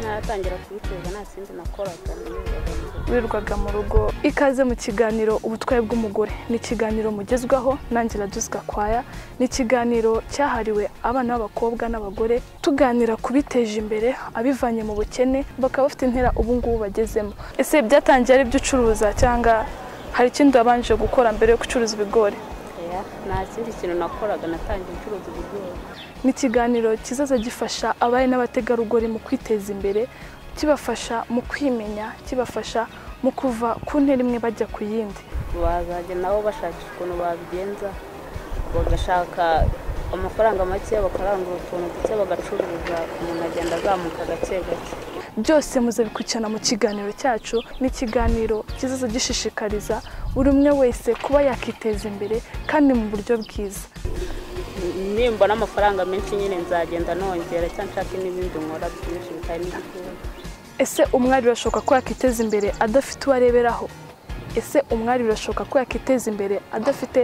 ntaratangira kubicuruza nta kindi nakoraga. Wirirwaga mu rugo ikaze mu kiganiro ubutwaye bw'umugore. Ni ikiganiro mugezwaho nanjye raduzwa kwaya. Ni ikiganiro cyahariwe abana b'abakobwa n'abagore tuganira ku biteje imbere abivanye mu bukene bakaba bafite intera ubu ngubu bagezemo. Ese byatangiye ari ibyo ucuruza cyangwa hari ikindi wabanje gukora mbere yo gucuruza ibigori? Nta kindi kintu nakoraga natangiye gucuruza ibigori. Ni ikiganiro kizaza gifasha abari n'abategarugori mu kwiteza imbere kibafasha mu kwimenya kibafasha mu kuva ku ntera imwe bajya ku yindi. Bazajya nabo bashakisha ukuntu babigenza bagashaka amafaranga make bakarangura utuntu duke bagacuruza umuntu agenda azamuka gake gake. Byose muzabikurikirana mu kiganiro cyacu ni ikiganiro kizaza gishishikariza buri umwe wese kuba yakiteza imbere kandi mu buryo bwiza. Nimbona amafaranga menshi nyine nzagenda nongera cyangwa nshake n'ibindi nkora byinshi bitari ese umwari birashoboka ko yakiteza imbere adafite uwo areberaho? Ese umwari birashoboka ko yakiteza imbere adafite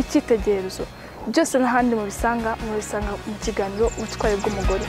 icyitegererezo? Byose n'ahandi mubisanga mubisanga mu kiganiro ubutwari bw'umugore.